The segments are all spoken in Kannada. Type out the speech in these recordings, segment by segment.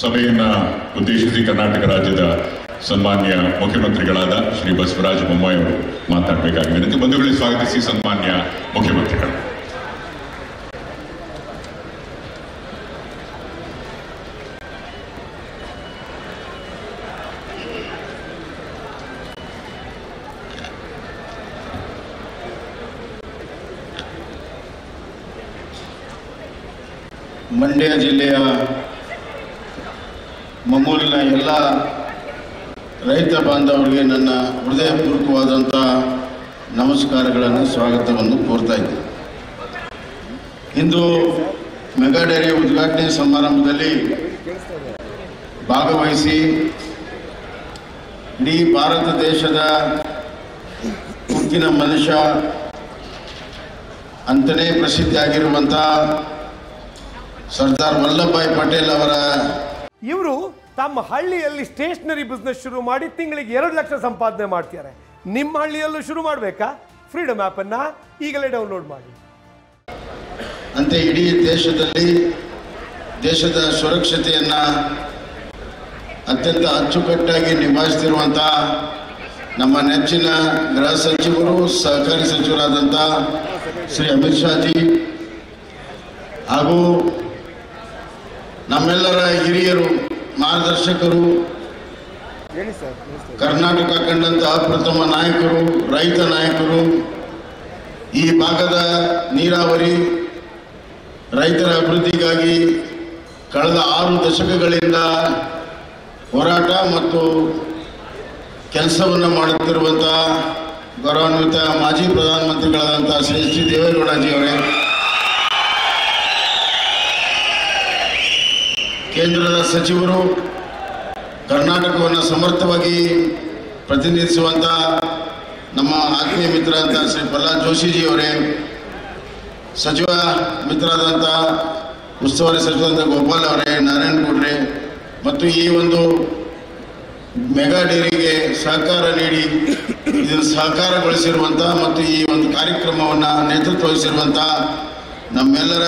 ಸಭೆಯನ್ನ ಉದ್ದೇಶಿಸಿ ಕರ್ನಾಟಕ ರಾಜ್ಯದ ಸನ್ಮಾನ್ಯ ಮುಖ್ಯಮಂತ್ರಿಗಳಾದ ಶ್ರೀ ಬಸವರಾಜ ಬೊಮ್ಮಾಯಿ ಅವರು ಮಾತನಾಡಬೇಕಾಗಿ ವಿನಂತಿ ಬಂಧುಗಳಿಗೆ ಸ್ವಾಗತಿಸಿ ಸನ್ಮಾನ್ಯ ಮುಖ್ಯಮಂತ್ರಿಗಳು. ಮಂಡ್ಯ ಜಿಲ್ಲೆಯ ಮಮ್ಮೂರಿನ ಎಲ್ಲ ರೈತ ಬಾಂಧವರಿಗೆ ನನ್ನ ಹೃದಯಪೂರ್ವಕವಾದಂಥ ನಮಸ್ಕಾರಗಳನ್ನು, ಸ್ವಾಗತವನ್ನು ಕೋರ್ತಾ ಇದ್ದೀನಿ. ಇಂದು ಮೆಗಾ ಡೈರಿ ಉದ್ಘಾಟನೆ ಸಮಾರಂಭದಲ್ಲಿ ಭಾಗವಹಿಸಿ ಇಡೀ ಭಾರತ ದೇಶದ ಉಕ್ಕಿನ ಮನುಷ್ಯ ಅಂತಲೇ ಪ್ರಸಿದ್ಧಿಯಾಗಿರುವಂಥ ಸರ್ದಾರ್ ವಲ್ಲಭಭಾಯ್ ಪಟೇಲ್ ಅವರ ಇವರು ತಮ್ಮ ಹಳ್ಳಿಯಲ್ಲಿ ಸ್ಟೇಷನರಿ ಬಿಸ್ನೆಸ್ ಶುರು ಮಾಡಿ ತಿಂಗಳಿಗೆ ಎರಡು ಲಕ್ಷ ಸಂಪಾದನೆ ಮಾಡ್ತಾರೆ ನಿಮ್ಮ ಹಳ್ಳಿಯಲ್ಲೂ ಶುರು ಮಾಡಬೇಕಾ? ಫ್ರೀಡಮ್ ಆ್ಯಪನ್ನು ಈಗಲೇ ಡೌನ್ಲೋಡ್ ಮಾಡಿ. ಅಂತೆ ಇಡೀ ದೇಶದಲ್ಲಿ ದೇಶದ ಸುರಕ್ಷತೆಯನ್ನು ಅತ್ಯಂತ ಅಚ್ಚುಕಟ್ಟಾಗಿ ನಿಭಾಯಿಸ್ತಿರುವಂಥ ನಮ್ಮ ನೆಚ್ಚಿನ ಗೃಹ ಸಚಿವರು, ಸಹಕಾರಿ ಸಚಿವರಾದಂಥ ಶ್ರೀ ಅಮಿತ್ ಶಾಜಿ ಹಾಗೂ ನಮ್ಮೆಲ್ಲರ ಹಿರಿಯರು ಮಾರ್ಗದರ್ಶಕರು ಕರ್ನಾಟಕ ಕಂಡಂತಹ ಪ್ರಥಮ ನಾಯಕರು ರೈತ ನಾಯಕರು ಈ ಭಾಗದ ನೀರಾವರಿ ರೈತರ ಅಭಿವೃದ್ಧಿಗಾಗಿ ಕಳೆದ ಆರು ದಶಕಗಳಿಂದ ಹೋರಾಟ ಮತ್ತು ಕೆಲಸವನ್ನು ಮಾಡುತ್ತಿರುವಂಥ ಗೌರವಾನ್ವಿತ ಮಾಜಿ ಪ್ರಧಾನಮಂತ್ರಿಗಳಾದಂಥ ಶ್ರೀ ಶ್ರೀ ದೇವೇಗೌಡಜಿ ದೇವೇಗೌಡಜಿಯವರೇ ಕೇಂದ್ರದ ಸಚಿವರು ಕರ್ನಾಟಕವನ್ನು ಸಮರ್ಥವಾಗಿ ಪ್ರತಿನಿಧಿಸುವಂಥ ನಮ್ಮ ಆತ್ಮೀಯ ಮಿತ್ರ ಅಂತ ಶ್ರೀ ಪ್ರಹ್ಲಾದ್ ಜೋಶಿಜಿಯವರೇ, ಸಚಿವ ಮಿತ್ರರಾದಂಥ ಉಸ್ತುವಾರಿ ಸಚಿವರಾದಂಥ ಗೋಪಾಲ್ ಅವರೇ, ನಾರಾಯಣ್ ಗೌಡ್ರೆ, ಮತ್ತು ಈ ಒಂದು ಮೆಗಾ ಡೇರಿಗೆ ಸಹಕಾರ ನೀಡಿ, ಇದನ್ನು ಸಹಕಾರಗೊಳಿಸಿರುವಂಥ ಮತ್ತು ಈ ಒಂದು ಕಾರ್ಯಕ್ರಮವನ್ನು ನೇತೃತ್ವ ವಹಿಸಿರುವಂಥ ನಮ್ಮೆಲ್ಲರ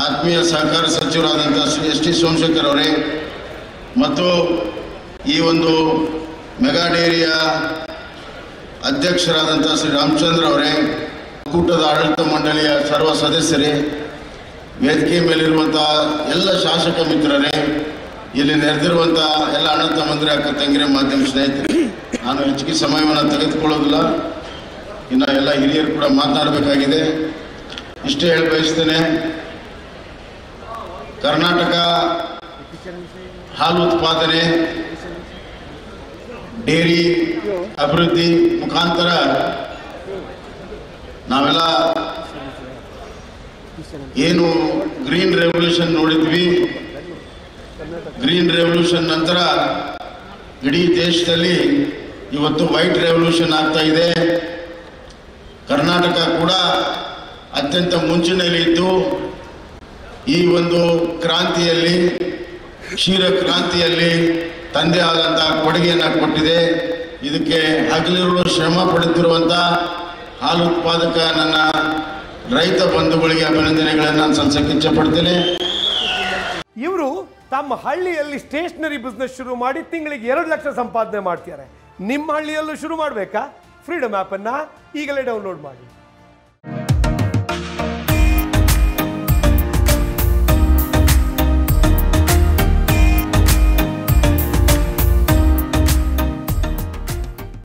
ಆತ್ಮೀಯ ಸಹಕಾರ ಸಚಿವರಾದಂಥ ಶ್ರೀ ಎಸ್ ಟಿ ಸೋಮಶೇಖರ್ ಅವರೇ, ಮತ್ತು ಈ ಒಂದು ಮೆಗಾ ಡೇರಿಯ ಅಧ್ಯಕ್ಷರಾದಂಥ ಶ್ರೀ ರಾಮಚಂದ್ರ ಅವರೇ, ಒಕ್ಕೂಟದ ಆಡಳಿತ ಮಂಡಳಿಯ ಸರ್ವ ಸದಸ್ಯರೇ, ವೇದಿಕೆ ಮೇಲಿರುವಂಥ ಎಲ್ಲ ಶಾಸಕ ಮಿತ್ರರೇ, ಇಲ್ಲಿ ನೆರೆದಿರುವಂಥ ಎಲ್ಲ ಅಣ್ಣ ತಮ್ಮಂದ್ರೆ ಅಕ್ಕ ತಂಗಿರ ಮಾಧ್ಯಮ ಸ್ನೇಹಿತರೆ, ನಾನು ಹೆಚ್ಚಿಗೆ ಸಮಯವನ್ನು ತೆಗೆದುಕೊಳ್ಳೋದಿಲ್ಲ. ಇನ್ನು ಎಲ್ಲ ಹಿರಿಯರು ಕೂಡ ಮಾತನಾಡಬೇಕಾಗಿದೆ. ಇಷ್ಟೇ ಹೇಳಿ ಬಯಸ್ತೇನೆ. ಕರ್ನಾಟಕ ಹಾಲು ಉತ್ಪಾದನೆ, ಡೇರಿ ಅಭಿವೃದ್ಧಿ ಮುಖಾಂತರ ನಾವೆಲ್ಲ ಏನು ಗ್ರೀನ್ ರೆವಲ್ಯೂಷನ್ ನೋಡಿದ್ವಿ. ಗ್ರೀನ್ ರೆವಲ್ಯೂಷನ್ ನಂತರ ಇಡೀ ದೇಶದಲ್ಲಿ ಇವತ್ತು ವೈಟ್ ರೆವಲ್ಯೂಷನ್ ಆಗ್ತಾ ಇದೆ. ಕರ್ನಾಟಕ ಕೂಡ ಅತ್ಯಂತ ಮುಂಚೂಣಿಯಲ್ಲಿದ್ದು ಈ ಒಂದು ಕ್ರಾಂತಿಯಲ್ಲಿ, ಕ್ಷೀರ ಕ್ರಾಂತಿಯಲ್ಲಿ ತಂದೆ ಆದಂಥ ಕೊಡುಗೆಯನ್ನು ಕೊಟ್ಟಿದೆ. ಇದಕ್ಕೆ ಹಗಲಿರುಳು ಶ್ರಮ ಪಡುತ್ತಿರುವಂಥ ಹಾಲು ಉತ್ಪಾದಕ ನನ್ನ ರೈತ ಬಂಧುಗಳಿಗೆ ಅಭಿನಂದನೆಗಳನ್ನು ನಾನು ಇಚ್ಛಪಡ್ತೇನೆ. ಇವರು ತಮ್ಮ ಹಳ್ಳಿಯಲ್ಲಿ ಸ್ಟೇಷನರಿ ಬಿಸ್ನೆಸ್ ಶುರು ಮಾಡಿ ತಿಂಗಳಿಗೆ ಎರಡು ಲಕ್ಷ ಸಂಪಾದನೆ ಮಾಡ್ತಾರೆ ನಿಮ್ಮ ಹಳ್ಳಿಯಲ್ಲೂ ಶುರು ಮಾಡಬೇಕಾ? ಫ್ರೀಡಮ್ ಆ್ಯಪನ್ನು ಈಗಲೇ ಡೌನ್ಲೋಡ್ ಮಾಡಿ.